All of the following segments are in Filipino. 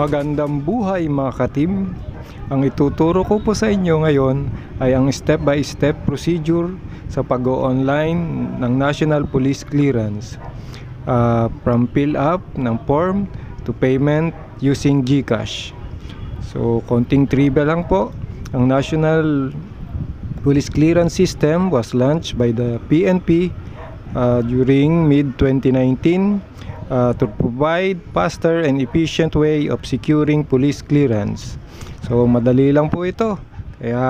Magandang buhay mga katim. Ang ituturo ko po sa inyo ngayon ay ang step-by-step procedure sa pag-online ng National Police Clearance. Uh, from fill up ng form to payment using GCash. So, konting trivia lang po. Ang National Police Clearance System was launched by the PNP uh, during mid-2019 uh, to provide faster and efficient way of securing police clearance. So madali lang po ito. Kaya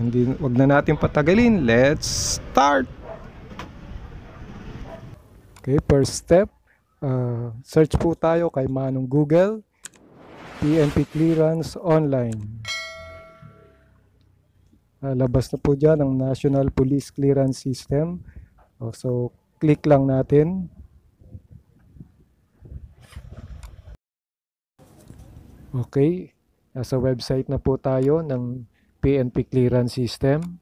hindi wag na natin patagalin. Let's start. Okay, first step, uh, search po tayo kay Manong Google PNP Clearance Online. Uh, labas na po dyan ang National Police Clearance System. Oh, so, click lang natin. Okay, nasa website na po tayo ng PNP clearance system.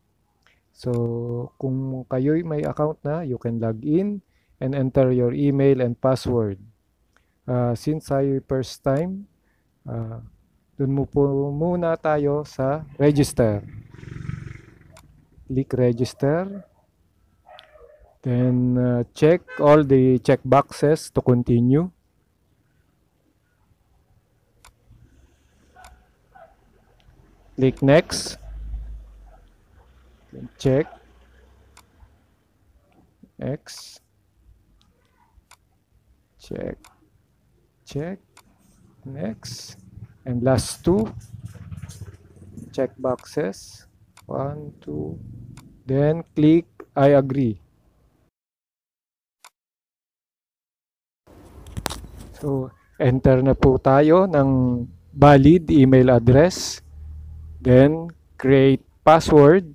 So, kung kayo'y may account na, you can log in and enter your email and password. Uh, since I first time, uh, dun mo po muna tayo sa register. Click register. Then uh, check all the check boxes to continue. Click next. Check. X. Check. Check. Next. And last two. Check boxes. One two. Then click I agree. So enter na po tayo ng valid email address Then, create password.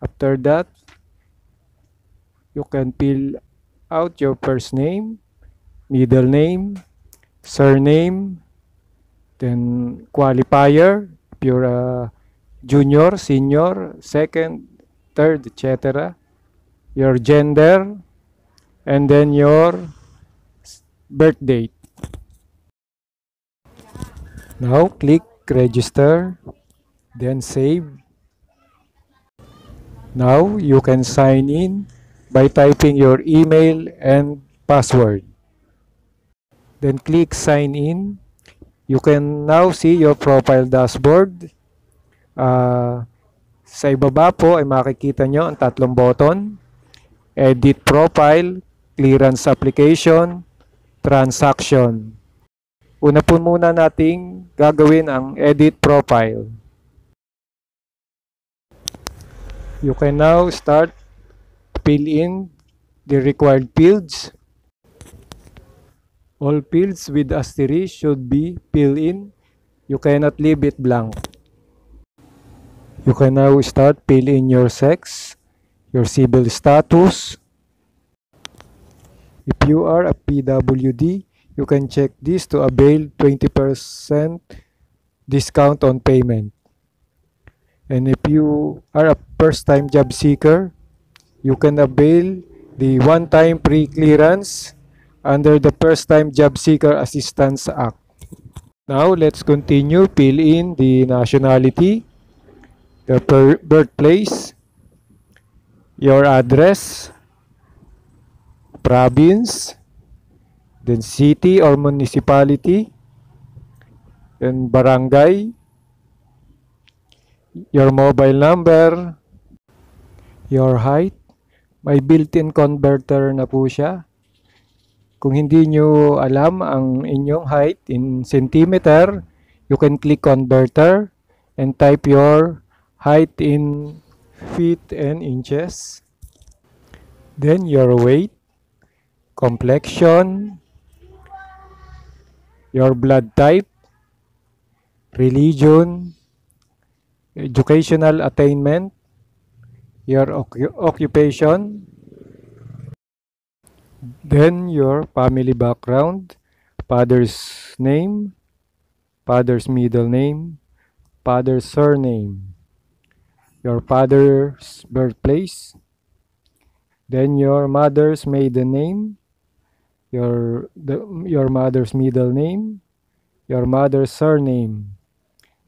After that, you can fill out your first name, middle name, surname, then qualifier, if you're a junior, senior, second, third, etc. Your gender, and then your birth date. Now, click register, then save. Now you can sign in by typing your email and password. Then click sign in. You can now see your profile dashboard. Uh, sa ibaba po ay makikita nyo ang tatlong button. Edit profile, clearance application, transaction. Una po muna nating gagawin ang edit profile. You can now start fill in the required fields. All fields with asterisk should be filled in. You cannot leave it blank. You can now start fill in your sex, your civil status. If you are a PWD, you can check this to avail 20% discount on payment. And if you are a first-time job seeker, you can avail the one-time pre-clearance under the First-Time Job Seeker Assistance Act. Now, let's continue. Fill in the nationality, the birthplace, your address, province, then city or municipality, then barangay, your mobile number, your height. May built-in converter na po siya. Kung hindi nyo alam ang inyong height in centimeter, you can click converter and type your height in feet and inches. Then your weight, complexion, your blood type, religion, educational attainment, your occupation, then your family background, father's name, father's middle name, father's surname, your father's birthplace, then your mother's maiden name, your the, your mother's middle name, your mother's surname,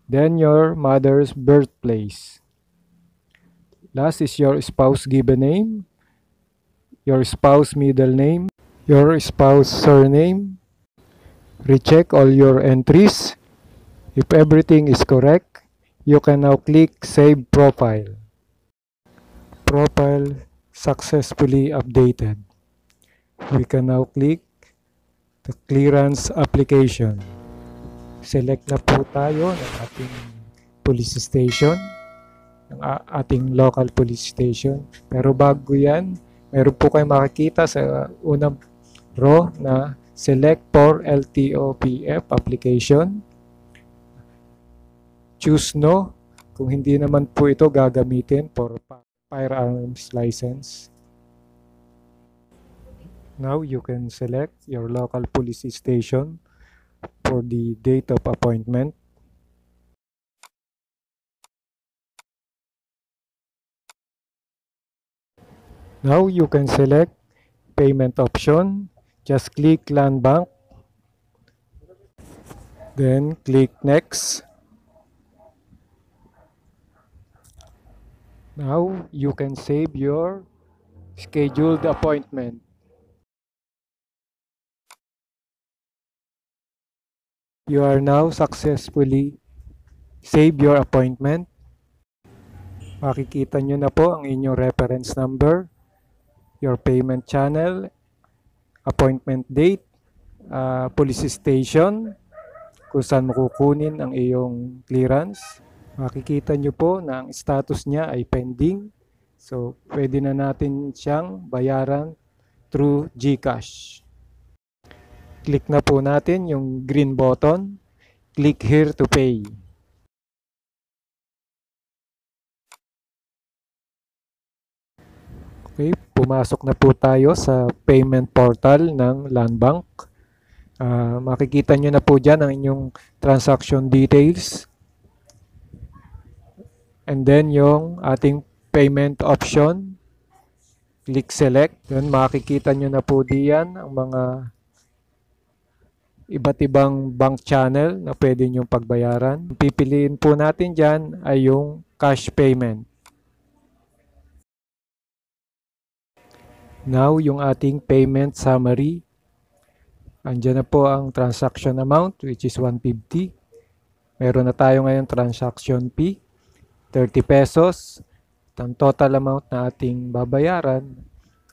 then your mother's birthplace. Last is your spouse given name, your spouse middle name, your spouse surname. Recheck all your entries. If everything is correct, you can now click Save Profile. Profile successfully updated. We can now click the clearance application. Select na po tayo ng ating police station, ng ating local police station. Pero bago yan, meron po kayong makikita sa unang row na select for LTOPF application. Choose no kung hindi naman po ito gagamitin for firearms license. Now you can select your local police station for the date of appointment. Now you can select payment option. Just click Land Bank. Then click Next. Now you can save your scheduled appointment. You are now successfully save your appointment. Makikita nyo na po ang inyong reference number, your payment channel, appointment date, uh, police station, kung saan makukunin ang iyong clearance. Makikita nyo po na ang status niya ay pending. So, pwede na natin siyang bayaran through GCash. Click na po natin yung green button. Click here to pay. Okay, pumasok na po tayo sa payment portal ng Land Bank. Uh, makikita nyo na po dyan ang inyong transaction details. And then yung ating payment option. Click select. Then makikita nyo na po diyan ang mga iba't ibang bank channel na pwede nyong pagbayaran. Pipiliin po natin dyan ay yung cash payment. Now, yung ating payment summary. Andiyan na po ang transaction amount which is 150. Meron na tayo ngayon transaction fee, 30 pesos. Ang total amount na ating babayaran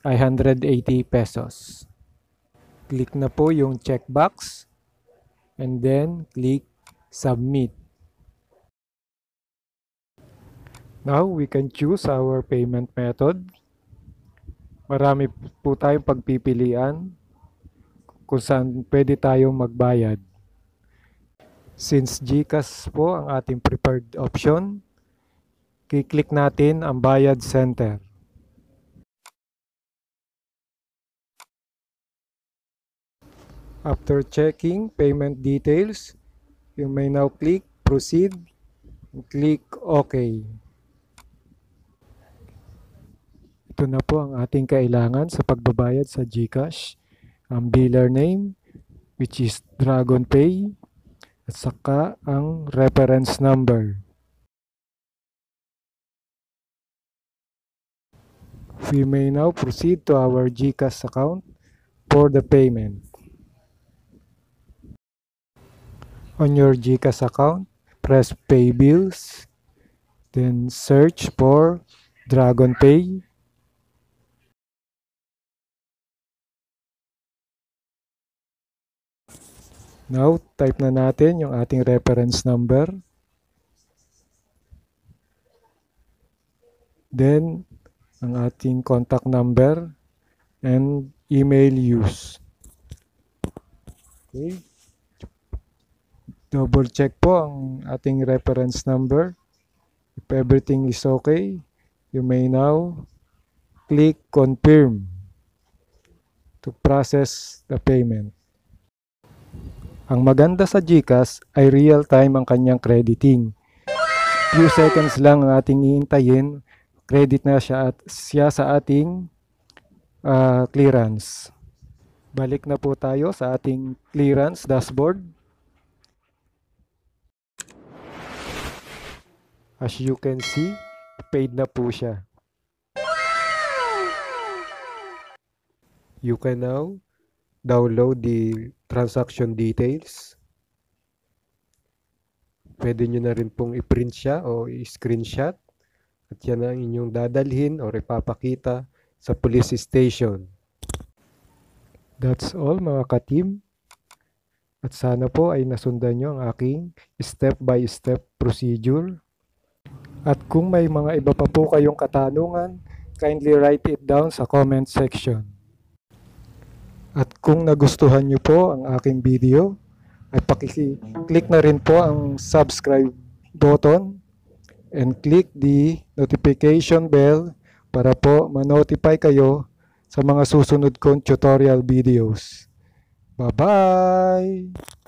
ay 180 pesos. Click na po yung checkbox and then click submit. Now we can choose our payment method. Marami po tayong pagpipilian kung saan pwede tayong magbayad. Since GCash po ang ating preferred option, kiklik natin ang Bayad Center. After checking payment details, you may now click Proceed and click OK. Ito na po ang ating kailangan sa pagbabayad sa GCash. Ang biller name, which is DragonPay, at saka ang reference number. We may now proceed to our GCash account for the payment. On your GCash account, press Pay Bills, then search for Dragon Pay. Now, type na natin yung ating reference number. Then, ang ating contact number and email use. Okay. Double check po ang ating reference number. If everything is okay, you may now click confirm to process the payment. Ang maganda sa GCash ay real-time ang kanyang crediting. Few seconds lang ang ating iintayin, credit na siya, at, siya sa ating uh, clearance. Balik na po tayo sa ating clearance dashboard. As you can see, paid na po siya. You can now download the transaction details. Pwede nyo na rin pong i-print siya o i-screenshot. At yan ang inyong dadalhin o ipapakita sa police station. That's all mga ka-team. At sana po ay nasundan nyo ang aking step-by-step procedure. At kung may mga iba pa po kayong katanungan, kindly write it down sa comment section. At kung nagustuhan nyo po ang aking video, ay pakiki-click na rin po ang subscribe button and click the notification bell para po ma-notify kayo sa mga susunod kong tutorial videos. Bye-bye!